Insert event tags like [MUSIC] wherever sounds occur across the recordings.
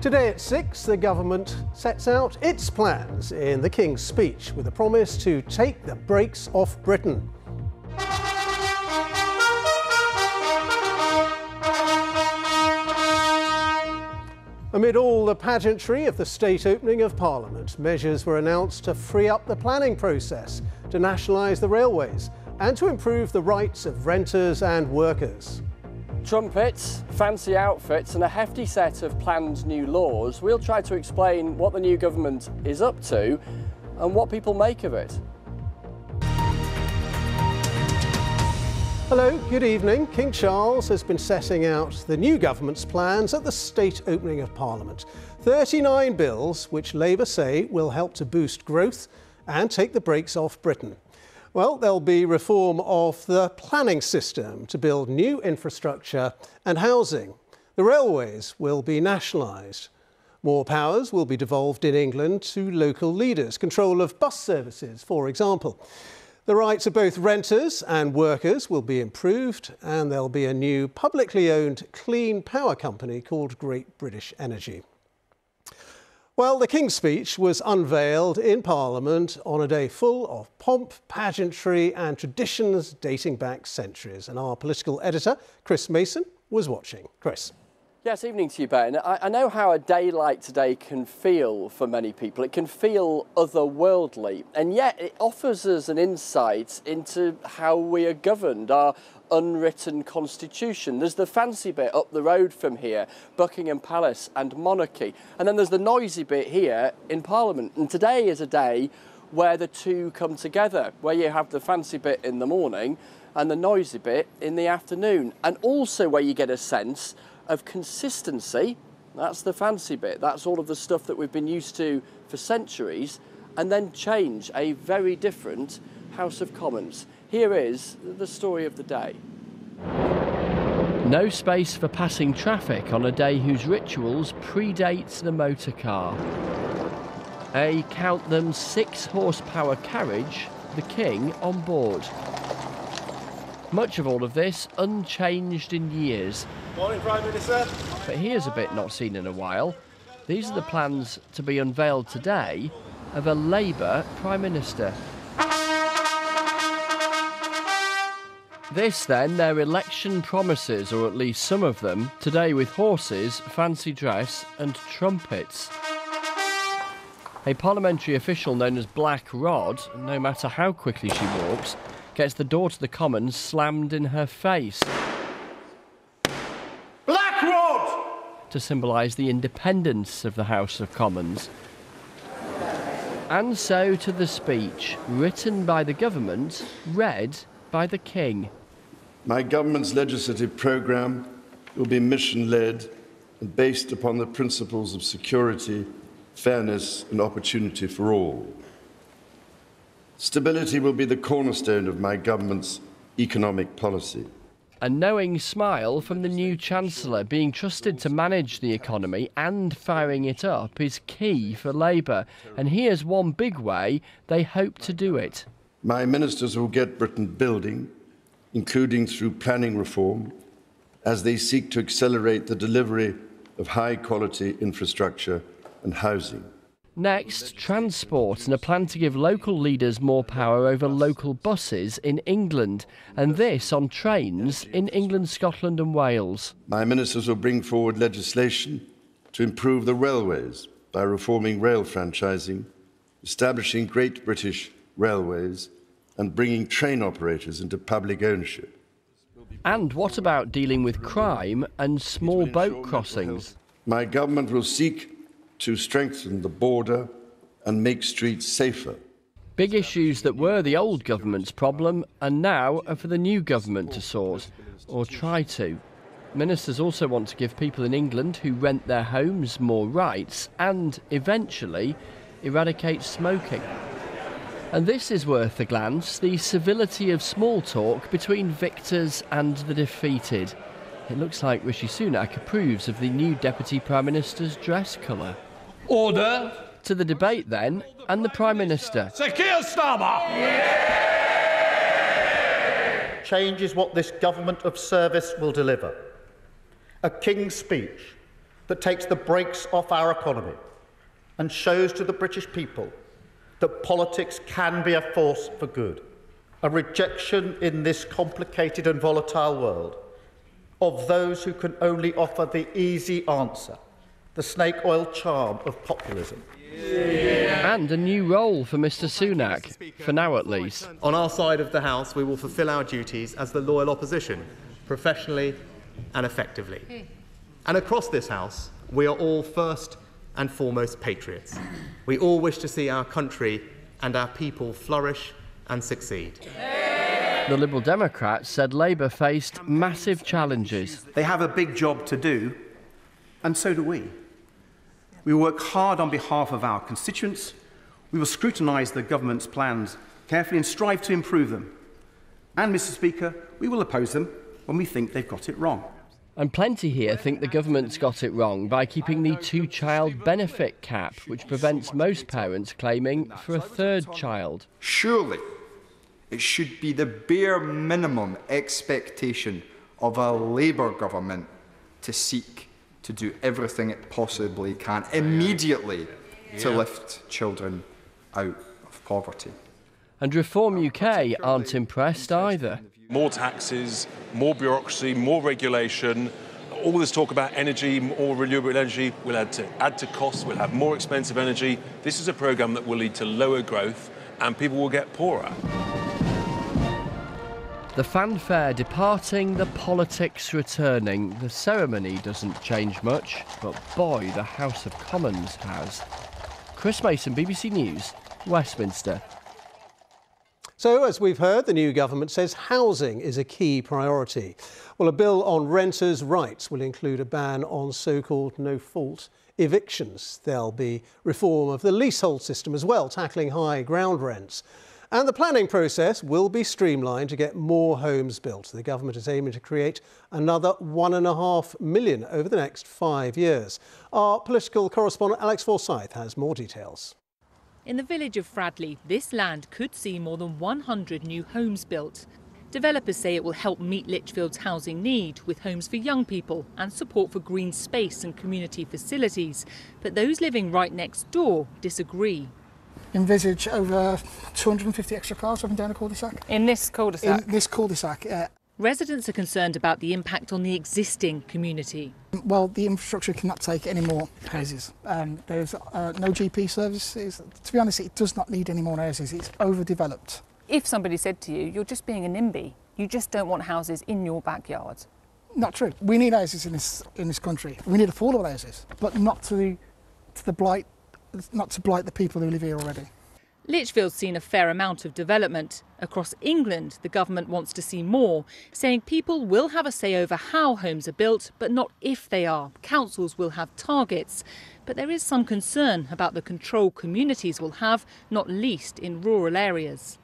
Today at 6, the government sets out its plans in the King's speech with a promise to take the brakes off Britain. Amid all the pageantry of the state opening of Parliament, measures were announced to free up the planning process, to nationalise the railways, and to improve the rights of renters and workers. Trumpets, fancy outfits, and a hefty set of planned new laws, we'll try to explain what the new government is up to and what people make of it. Hello, good evening. King Charles has been setting out the new government's plans at the state opening of Parliament. 39 bills which Labour say will help to boost growth and take the brakes off Britain. Well, there'll be reform of the planning system to build new infrastructure and housing. The railways will be nationalised. More powers will be devolved in England to local leaders, control of bus services, for example. The rights of both renters and workers will be improved, and there'll be a new publicly owned clean power company called Great British Energy. Well, the King's speech was unveiled in Parliament on a day full of pomp, pageantry, and traditions dating back centuries. And our political editor, Chris Mason, was watching. Chris. Yes, evening to you, Ben. I, I, know how a day like today can feel for many people. It can feel otherworldly, and yet it offers us an insight into how we are governed, our unwritten constitution. There's the fancy bit up the road from here, Buckingham Palace and monarchy, and then there's the noisy bit here in Parliament. And today is a day where the two come together, where you have the fancy bit in the morning and the noisy bit in the afternoon, and also where you get a sense of consistency. That's the fancy bit. That's all of the stuff that we've been used to for centuries. And then change a very different House of Commons. Here is the story of the day. No space for passing traffic on a day whose rituals predate the motor car. A count them six horsepower carriage, the King on board. Much of all of this unchanged in years. Morning, Prime Minister. But here's a bit not seen in a while. These are the plans to be unveiled today of a Labour Prime Minister. This, then, their election promises, or at least some of them, today with horses, fancy dress, and trumpets. A parliamentary official known as Black Rod, no matter how quickly she walks, gets the door to the Commons slammed in her face. Black Rod! To symbolise the independence of the House of Commons. And so to the speech, written by the government, read by the King. My government's legislative programme will be mission led and based upon the principles of security, fairness, and opportunity for all. Stability will be the cornerstone of my government's economic policy. A knowing smile from the new Chancellor being trusted to manage the economy and firing it up is key for Labour. And here's one big way they hope to do it. My ministers will get Britain building, including through planning reform, as they seek to accelerate the delivery of high quality infrastructure and housing. Next, transport and a plan to give local leaders more power over local buses in England, and this on trains in England, Scotland, and Wales. My ministers will bring forward legislation to improve the railways by reforming rail franchising, establishing Great British Railways, and bringing train operators into public ownership. And what about dealing with crime and small boat crossings? My government will seek to strengthen the border and make streets safer. Big issues that were the old government's problem and now are for the new government to sort, or try to. Ministers also want to give people in England who rent their homes more rights and, eventually, eradicate smoking. And this is worth a glance the civility of small talk between victors and the defeated. It looks like Rishi Sunak approves of the new Deputy Prime Minister's dress colour. Order. To the debate then, and the Prime Minister. Sir Keir Starmer. Change is what this government of service will deliver. A king's speech that takes the brakes off our economy and shows to the British people that politics can be a force for good. A rejection in this complicated and volatile world of those who can only offer the easy answer, the snake oil charm of populism. And a new role for Mr Sunak, for now at least. On our side of the House, we will fulfil our duties as the loyal opposition, professionally and effectively. Hmm. And across this House, we are all first and foremost patriots. We all wish to see our country and our people flourish and succeed. The Liberal Democrats said Labour faced massive challenges. They have a big job to do, and so do we. We work hard on behalf of our constituents. We will scrutinise the government's plans carefully and strive to improve them. And, Mr Speaker, we will oppose them when we think they've got it wrong. And plenty here think the government's got it wrong by keeping the two child benefit cap, which prevents most parents claiming for a third child. Surely it should be the bare minimum expectation of a Labour government to seek to do everything it possibly can immediately to lift children out of poverty. And Reform UK aren't impressed either. More taxes, more bureaucracy, more regulation. All this talk about energy, more renewable energy will add to, add to costs, we'll have more expensive energy. This is a programme that will lead to lower growth and people will get poorer. The fanfare departing, the politics returning. The ceremony doesn't change much, but boy, the House of Commons has. Chris Mason, BBC News, Westminster. So, as we've heard, the new government says housing is a key priority. Well, a bill on renters' rights will include a ban on so called no fault evictions. There'll be reform of the leasehold system as well, tackling high ground rents. And the planning process will be streamlined to get more homes built. The government is aiming to create another one and a half million over the next five years. Our political correspondent Alex Forsyth has more details. In the village of Fradley, this land could see more than 100 new homes built. Developers say it will help meet Lichfield's housing need with homes for young people and support for green space and community facilities. But those living right next door disagree envisage over 250 extra cars up and down the cul-de-sac. In this cul-de-sac? In this cul-de-sac, yeah. Residents are concerned about the impact on the existing community. Well, the infrastructure cannot take any more houses. Um, there's uh, no GP services. To be honest, it does not need any more houses. It's overdeveloped. If somebody said to you, you're just being a NIMBY, you just don't want houses in your backyard. Not true. We need houses in this in this country. We need affordable houses, but not to the to the blight not to blight the people who live here already. Lichfield's seen a fair amount of development. Across England, the government wants to see more, saying people will have a say over how homes are built, but not if they are. Councils will have targets. But there is some concern about the control communities will have, not least in rural areas.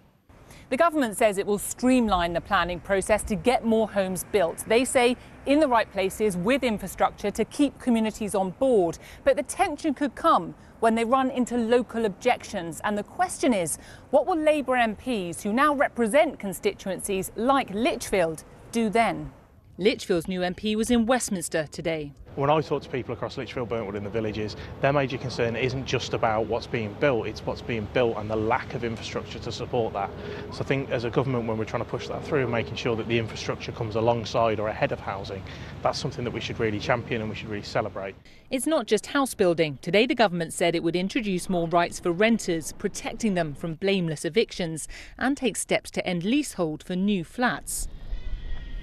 The government says it will streamline the planning process to get more homes built. They say in the right places with infrastructure to keep communities on board. But the tension could come when they run into local objections. And the question is, what will Labour MPs who now represent constituencies like Lichfield do then? Lichfield's new MP was in Westminster today. When I talk to people across Lichfield, Burntwood and the villages, their major concern isn't just about what's being built, it's what's being built and the lack of infrastructure to support that. So I think as a government, when we're trying to push that through, and making sure that the infrastructure comes alongside or ahead of housing, that's something that we should really champion and we should really celebrate. It's not just house building. Today the government said it would introduce more rights for renters, protecting them from blameless evictions, and take steps to end leasehold for new flats.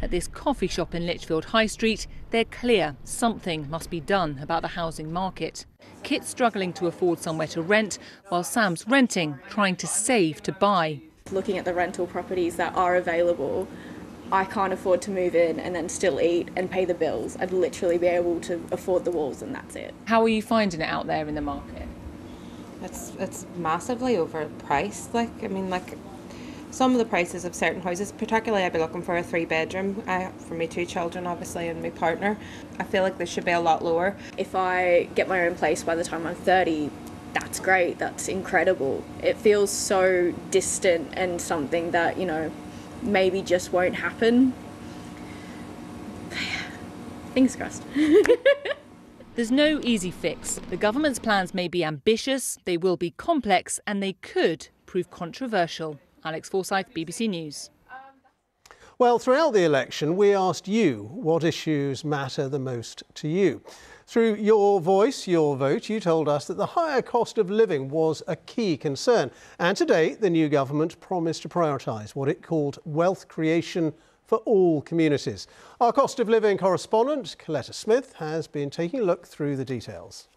At this coffee shop in Lichfield High Street, they're clear something must be done about the housing market. Kit's struggling to afford somewhere to rent, while Sam's renting, trying to save to buy. Looking at the rental properties that are available, I can't afford to move in and then still eat and pay the bills. I'd literally be able to afford the walls and that's it. How are you finding it out there in the market? It's it's massively overpriced. Like I mean, like some of the prices of certain houses, particularly I'd be looking for a three bedroom uh, for my two children, obviously, and my partner. I feel like they should be a lot lower. If I get my own place by the time I'm 30, that's great, that's incredible. It feels so distant and something that, you know, maybe just won't happen. [SIGHS] Fingers crossed. [LAUGHS] There's no easy fix. The government's plans may be ambitious, they will be complex, and they could prove controversial. Alex Forsyth, BBC News. Well, throughout the election, we asked you what issues matter the most to you. Through your voice, your vote, you told us that the higher cost of living was a key concern. And today, the new government promised to prioritise what it called wealth creation for all communities. Our cost of living correspondent, Colletta Smith, has been taking a look through the details.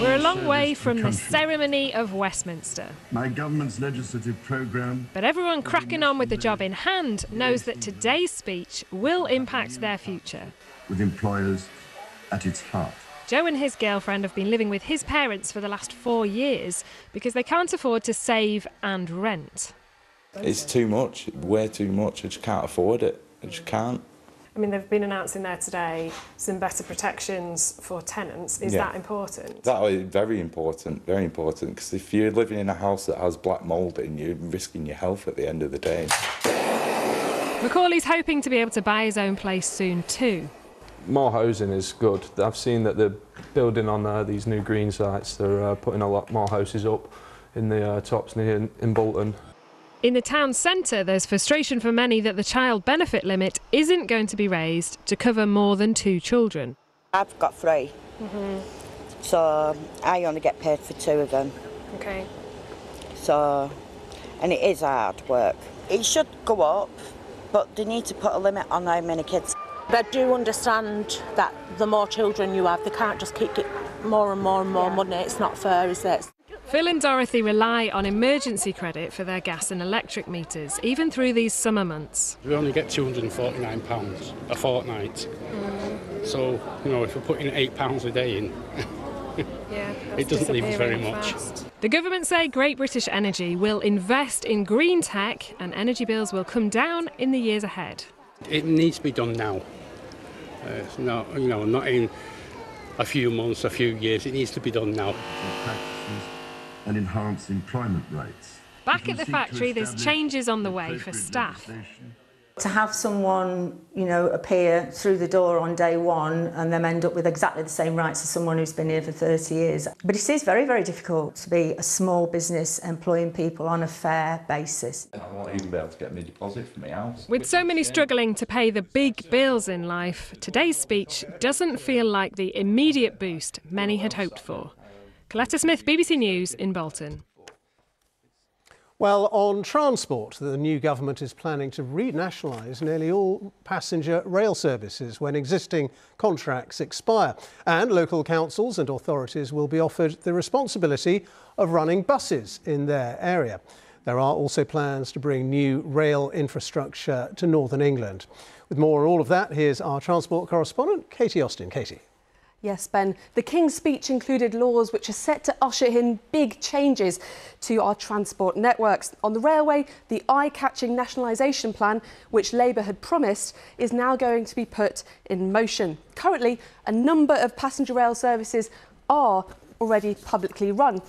We're a long way from the ceremony of Westminster. My government's legislative programme. But everyone cracking on with the job in hand knows that today's speech will impact their future. With employers at its heart. Joe and his girlfriend have been living with his parents for the last four years because they can't afford to save and rent. It's too much, way too much. I just can't afford it. I just can't. I mean, they've been announcing there today some better protections for tenants. Is Yeah. that important? That is very important, very important. Because if you're living in a house that has black mould in, you're risking your health at the end of the day. Macaulay's hoping to be able to buy his own place soon too. More housing is good. I've seen that they're building on uh, these new green sites. They're uh, putting a lot more houses up in the uh, tops near in, in Bolton. In the town centre, there's frustration for many that the child benefit limit isn't going to be raised to cover more than two children. I've got 3 mm-hmm. so I only get paid for two of them. Okay. So, and it is hard work. It should go up, but they need to put a limit on how many kids. But I do understand that the more children you have, they can't just keep getting more and more and more money. It's not fair, is it? Phil and Dorothy rely on emergency credit for their gas and electric meters, even through these summer months. We only get £249 a fortnight. So, you know, if we're putting £8 a day in, [LAUGHS] it doesn't leave us very much. The government say Great British Energy will invest in green tech and energy bills will come down in the years ahead. It needs to be done now. Uh, it's not, you know, not in a few months, a few years. It needs to be done now. And enhance employment rates. Back at the factory, there's changes on the way for staff. To have someone, you know, appear through the door on day one and them end up with exactly the same rights as someone who's been here for 30 years. But it is very, very difficult to be a small business employing people on a fair basis. I won't even be able to get my deposit for my house. With so many struggling to pay the big bills in life, today's speech doesn't feel like the immediate boost many had hoped for. Colletta Smith, BBC News in Bolton. Well, on transport, the new government is planning to renationalise nearly all passenger rail services when existing contracts expire. And local councils and authorities will be offered the responsibility of running buses in their area. There are also plans to bring new rail infrastructure to Northern England. With more on all of that, here's our transport correspondent, Katie Austin. Katie. Yes, Ben. The King's speech included laws which are set to usher in big changes to our transport networks. On the railway, the eye-catching nationalisation plan, which Labour had promised, is now going to be put in motion. Currently, a number of passenger rail services are already publicly run.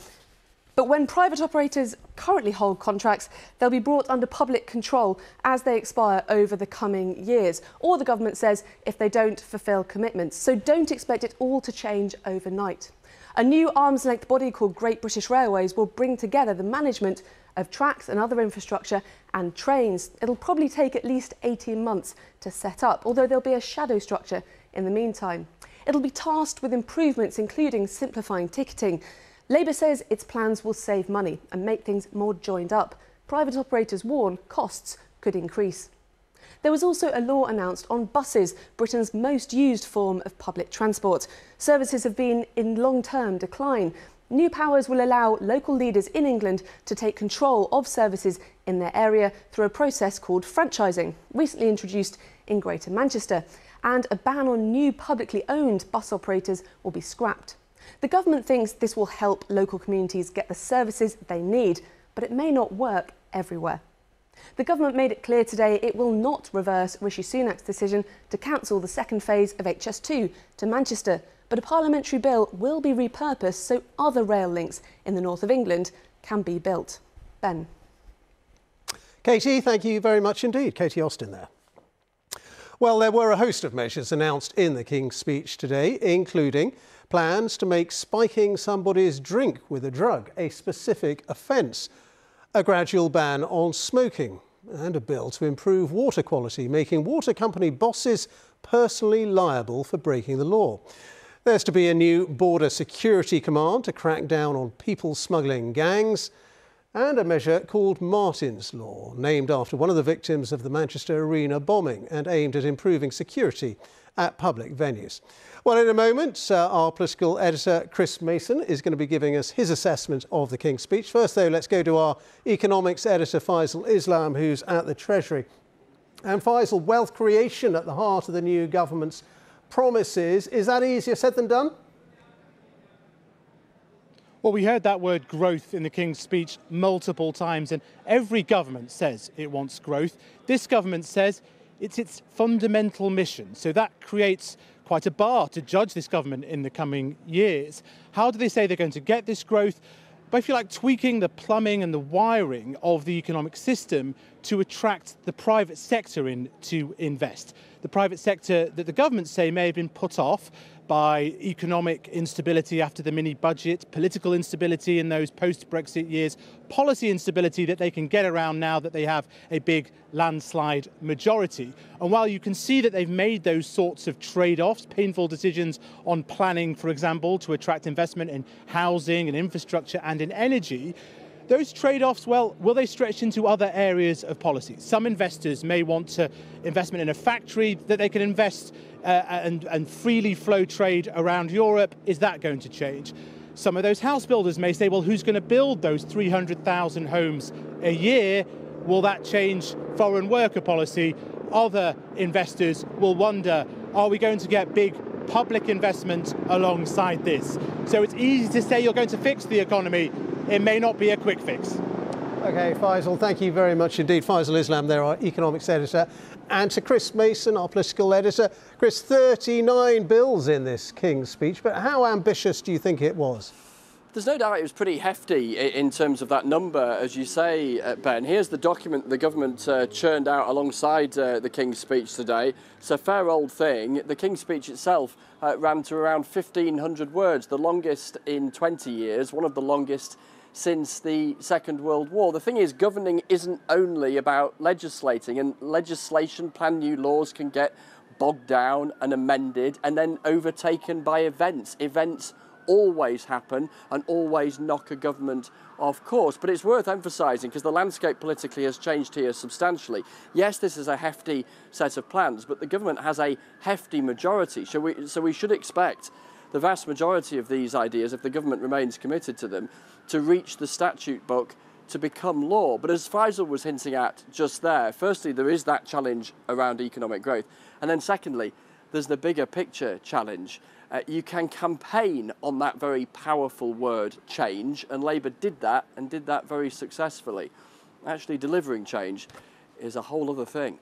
But when private operators currently hold contracts, they'll be brought under public control as they expire over the coming years, or the government says if they don't fulfil commitments. So don't expect it all to change overnight. A new arm's length body called Great British Railways will bring together the management of tracks and other infrastructure and trains. It'll probably take at least 18 months to set up, although there'll be a shadow structure in the meantime. It'll be tasked with improvements, including simplifying ticketing. Labour says its plans will save money and make things more joined up. Private operators warn costs could increase. There was also a law announced on buses, Britain's most used form of public transport. Services have been in long-term decline. New powers will allow local leaders in England to take control of services in their area through a process called franchising, recently introduced in Greater Manchester. And a ban on new publicly owned bus operators will be scrapped. The government thinks this will help local communities get the services they need, but it may not work everywhere. The government made it clear today it will not reverse Rishi Sunak's decision to cancel the second phase of HS2 to Manchester, but a parliamentary bill will be repurposed so other rail links in the north of England can be built. Ben. Katie, thank you very much indeed. Katie Austin there. Well, there were a host of measures announced in the King's speech today, including plans to make spiking somebody's drink with a drug a specific offence, a gradual ban on smoking, and a bill to improve water quality, making water company bosses personally liable for breaking the law. There's to be a new border security command to crack down on people smuggling gangs and a measure called Martin's Law, named after one of the victims of the Manchester Arena bombing and aimed at improving security at public venues. Well, in a moment, uh, our political editor Chris Mason is going to be giving us his assessment of the King's speech. First, though, let's go to our economics editor Faisal Islam, who's at the Treasury. And Faisal, wealth creation at the heart of the new government's promises. Is that easier said than done? Well, we heard that word growth in the King's speech multiple times, and every government says it wants growth. This government says it's its fundamental mission. So that creates quite a bar to judge this government in the coming years. How do they say they're going to get this growth? By, if you like, tweaking the plumbing and the wiring of the economic system to attract the private sector in to invest. The private sector that the government say may have been put off by economic instability after the mini budget, political instability in those post Brexit years, policy instability that they can get around now that they have a big landslide majority. And while you can see that they've made those sorts of trade offs, painful decisions on planning, for example, to attract investment in housing and infrastructure and in energy, those trade-offs, well, will they stretch into other areas of policy? Some investors may want to investment in a factory that they can invest uh, and, and freely flow trade around Europe. Is that going to change? Some of those house builders may say, well, who's going to build those 300,000 homes a year? Will that change foreign worker policy? Other investors will wonder, are we going to get big public investment alongside this? So it's easy to say you're going to fix the economy it may not be a quick fix. Okay, Faisal, thank you very much indeed. Faisal Islam, there, our economics editor. And to Chris Mason, our political editor. Chris, 39 bills in this King's speech, but how ambitious do you think it was? There's no doubt it was pretty hefty in terms of that number, as you say, uh, Ben. Here's the document the government uh, churned out alongside uh, the King's speech today. It's a fair old thing. The King's speech itself uh, ran to around 1,500 words, the longest in 20 years, one of the longest since the Second World War. The thing is, governing isn't only about legislating, and legislation, plan new laws can get bogged down and amended and then overtaken by events. Events always happen and always knock a government off course. But it's worth emphasising because the landscape politically has changed here substantially. Yes, this is a hefty set of plans, but the government has a hefty majority. So we, so we should expect the vast majority of these ideas, if the government remains committed to them, to reach the statute book to become law. But as Faisal was hinting at just there, firstly, there is that challenge around economic growth. And then secondly, there's the bigger picture challenge. Uh, you can campaign on that very powerful word change, and Labour did that and did that very successfully. Actually, delivering change is a whole other thing.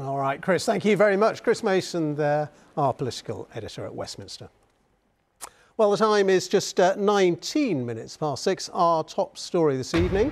All right, Chris, thank you very much. Chris Mason, there, our political editor at Westminster. Well, the time is just uh, 19 minutes past six. Our top story this evening.